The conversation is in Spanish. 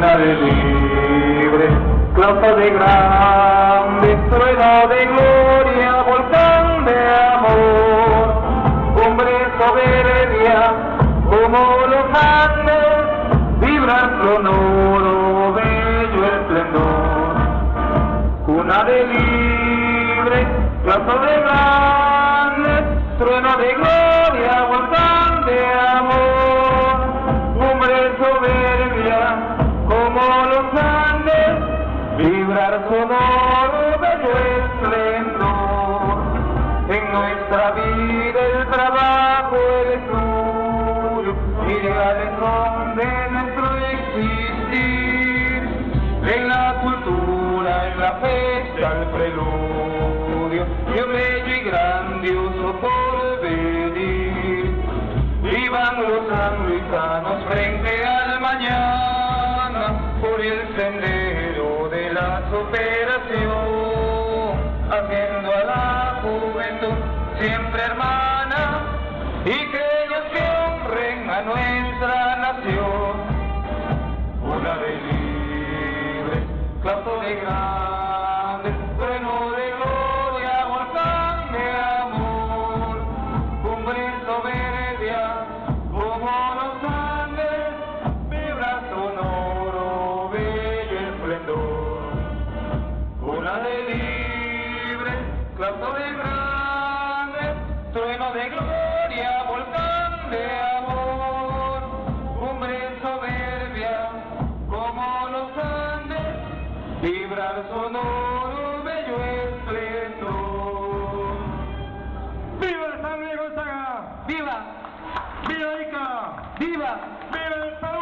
de libre, claustro de grande, trueno de gloria, volcán de amor, cumbre soberbia, como los Andes, vibra sonoro, bello esplendor, cuna de libre, claustro de grande, trueno de gloria, sonoro, bello esplendor. En nuestra vida el trabajo, el estudio, ideales son de nuestro existir. En la cultura, en la fecha, el preludio, y un bello y grandioso porvenir. Vivan los sanluisanos frente al mañana, por el sendero de superación, haciendo a la juventud siempre hermana, y ellos que honren a nuestra nación. Una de libre, claustro de grande, de libre, claustro de grande, trueno de gloria, volcán de amor, cumbre soberbia, como los Andes, vibrar sonoro, bello esplendor. ¡Viva el San Luis Gonzaga! ¡Viva! ¡Viva Ica! ¡Viva! ¡Viva el San